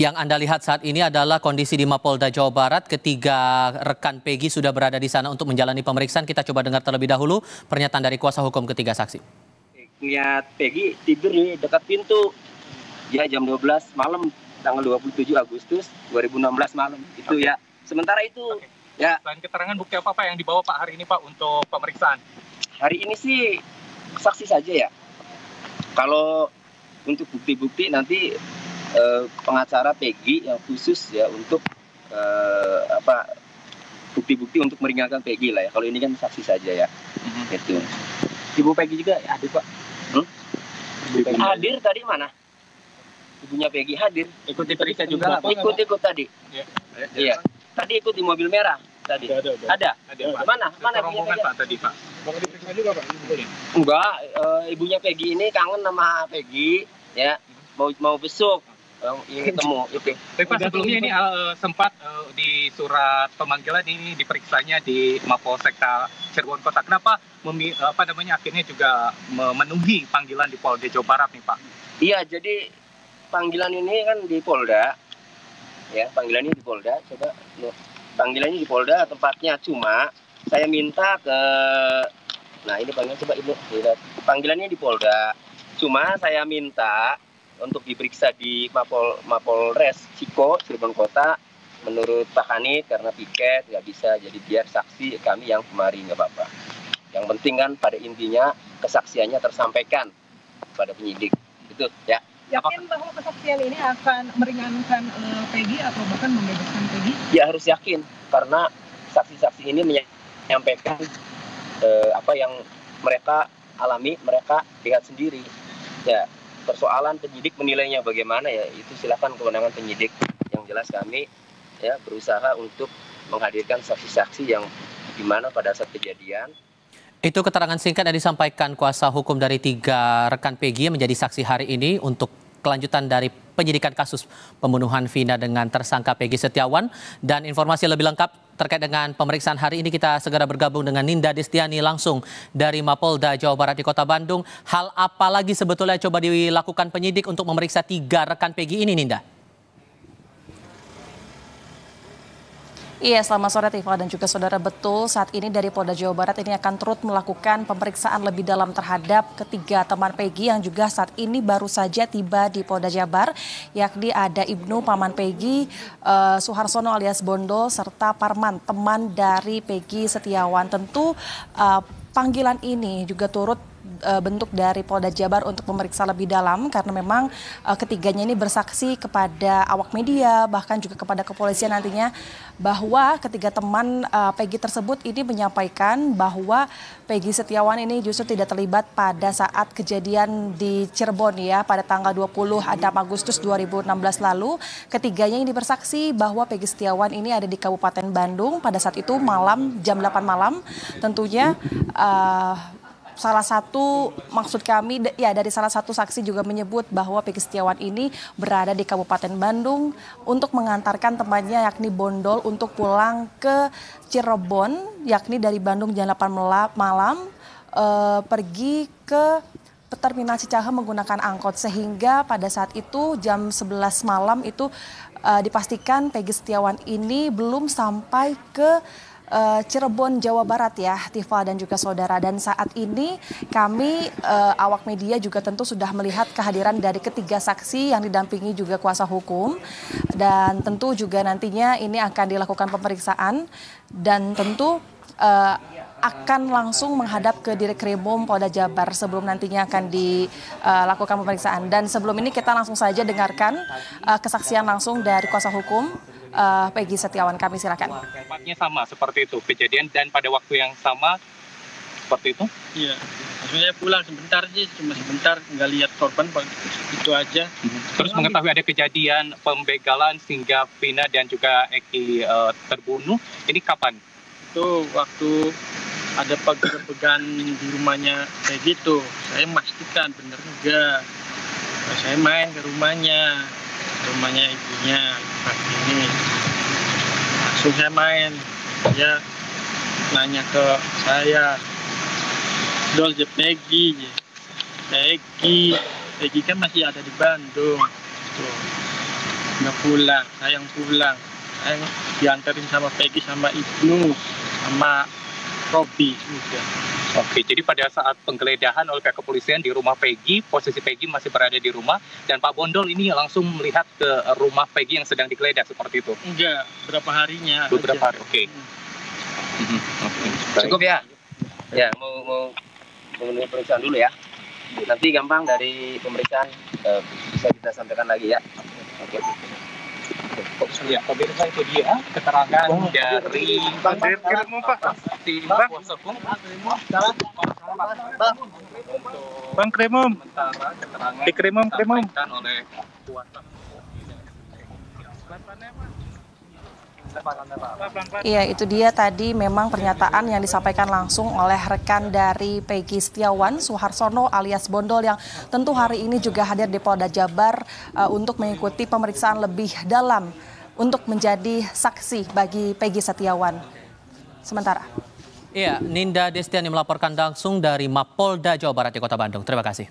Yang Anda lihat saat ini adalah kondisi di Mapolda Jawa Barat. Ketiga rekan Pegi sudah berada di sana untuk menjalani pemeriksaan. Kita coba dengar terlebih dahulu pernyataan dari kuasa hukum ketiga saksi. Lihat Pegi tidur nih dekat pintu. Ya jam 12 malam tanggal 27 Agustus 2016 malam. Itu okay. ya. Sementara itu okay. ya. Dan keterangan bukti apa Pak yang dibawa Pak hari ini Pak untuk pemeriksaan? Hari ini sih saksi saja ya. Kalau untuk bukti-bukti nanti eh, pengacara Peggy yang khusus ya untuk eh, apa bukti-bukti untuk meringankan Peggy lah ya. Kalau ini kan saksi saja ya. Mm-hmm. Itu. Ibu Peggy juga hadir Pak. Hmm? Hadir tadi mana? Ibunya Peggy hadir. Ikut diperiksa juga. Ikut ikut tadi. Iya. Iya. Tadi ikut di mobil merah tadi. Ada. Ada. ada. ada Pak. Mana? Mana ibunya Pak tadi Pak? Mau diperiksa juga Pak? Enggak, e, ibunya Peggy ini kangen sama Peggy ya. Mau mau besok yang ingin ketemu itu. Tapi Pak sebelumnya ini uh, sempat uh, di surat pemanggilan ini diperiksanya di Mapolsekta Cirebon Kota. Kenapa memi, apa namanya akhirnya juga memenuhi panggilan di Polda Jawa Barat nih Pak? Iya, jadi panggilan ini kan di Polda. Ya, panggilan ini di Polda. Coba panggilannya di Polda tempatnya cuma saya minta ke Nah, ini panggilan coba Ibu lihat. Panggilannya di Polda. Cuma saya minta untuk diperiksa di Mapol Mapolres Ciko Cirebon Kota. Menurut Pak Hani karena piket nggak bisa jadi biar saksi kami yang kemarin nggak apa-apa. Yang penting kan pada intinya kesaksiannya tersampaikan pada penyidik. Itu ya. Yakin bahwa kesaksian ini akan meringankan uh, Peggy atau bahkan membebaskan Peggy? Ya harus yakin. Karena saksi-saksi ini menyampaikan uh, apa yang mereka alami mereka lihat sendiri. Ya persoalan penyidik menilainya bagaimana ya? Itu silakan kewenangan penyidik. Yang jelas kami ya berusaha untuk menghadirkan saksi-saksi yang di mana pada saat kejadian. Itu keterangan singkat yang disampaikan kuasa hukum dari tiga rekan yang menjadi saksi hari ini untuk kelanjutan dari penyidikan kasus pembunuhan Vina dengan tersangka Peggy Setiawan dan informasi lebih lengkap terkait dengan pemeriksaan hari ini kita segera bergabung dengan Ninda Destiani langsung dari Mapolda Jawa Barat di Kota Bandung. Hal apa lagi sebetulnya coba dilakukan penyidik untuk memeriksa tiga rekan Peggy ini Ninda? Iya, selamat sore Tifa dan juga saudara betul saat ini dari Polda Jawa Barat ini akan turut melakukan pemeriksaan lebih dalam terhadap ketiga teman Peggy yang juga saat ini baru saja tiba di Polda Jabar, yakni ada Ibnu Paman Peggy, uh, Suharsono alias Bondo, serta Parman, teman dari Peggy Setiawan. Tentu uh, panggilan ini juga turut uh, bentuk dari Polda Jabar untuk memeriksa lebih dalam karena memang uh, ketiganya ini bersaksi kepada awak media bahkan juga kepada kepolisian nantinya bahwa ketiga teman uh, Peggy tersebut ini menyampaikan bahwa Peggy Setiawan ini justru tidak terlibat pada saat kejadian di Cirebon ya pada tanggal 20 Agustus 2016 lalu. Ketiganya ini bersaksi bahwa Peggy Setiawan ini ada di Kabupaten Bandung pada saat itu malam jam 8 malam. Tentunya uh, salah satu maksud kami ya dari salah satu saksi juga menyebut bahwa Peggy Setiawan ini berada di Kabupaten Bandung untuk mengantarkan temannya yakni Bondol untuk pulang ke Cirebon yakni dari Bandung jam 8 malam eh, pergi ke terminal Cicahem menggunakan angkot. Sehingga pada saat itu jam 11 malam itu uh, dipastikan Peggy Setiawan ini belum sampai ke uh, Cirebon, Jawa Barat ya, Tifa dan juga saudara. Dan saat ini kami uh, awak media juga tentu sudah melihat kehadiran dari ketiga saksi yang didampingi juga kuasa hukum. Dan tentu juga nantinya ini akan dilakukan pemeriksaan dan tentu uh, akan langsung menghadap ke Direkrimum Polda Jabar sebelum nantinya akan dilakukan pemeriksaan. Dan sebelum ini kita langsung saja dengarkan kesaksian langsung dari kuasa hukum uh, Peggy Setiawan. Kami silakan. Tempatnya sama seperti itu kejadian dan pada waktu yang sama seperti itu? Iya. Maksudnya pulang sebentar sih, cuma sebentar nggak lihat korban itu aja. Terus mengetahui ada kejadian pembegalan sehingga Vina dan juga Eki uh, terbunuh. Ini kapan? Itu waktu ada penggerbegan di rumahnya kayak gitu. Saya memastikan benar enggak. Saya main ke rumahnya, rumahnya ibunya pagi ini langsung saya main. Dia nanya ke saya dol je Peggy. Peggy Peggy kan masih ada di Bandung. Tuh nggak pulang saya yang pulang. Saya yang diantarin sama Peggy sama Ibnu sama Robi Oke, jadi pada saat penggeledahan oleh pihak kepolisian di rumah Peggy, posisi Peggy masih berada di rumah, dan Pak Bondol ini langsung melihat ke rumah Peggy yang sedang digeledah seperti itu. enggak berapa harinya Beberapa aja. hari, oke. Hmm. Oke. Baik. Cukup ya? Ya, mau mau memenuhi pemeriksaan dulu ya. Nanti gampang dari pemeriksaan eh, bisa kita sampaikan lagi ya. Oke. Ya, pemirsa itu dia keterangan dari Bang, tim kuasa hukum. Kremum. keterangan Di Kremum, Kremum. disampaikan oleh kuasa Iya, itu dia tadi memang pernyataan yang disampaikan langsung oleh rekan dari Peggy Setiawan, Suharsono alias Bondol yang tentu hari ini juga hadir di Polda Jabar eh, untuk mengikuti pemeriksaan lebih dalam untuk menjadi saksi bagi Peggy Setiawan. Sementara. Iya, Ninda Destiani melaporkan langsung dari Mapolda Jawa Barat di Kota Bandung. Terima kasih.